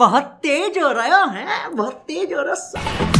बहुत तेज हो रहा है बहुत तेज हो रहा है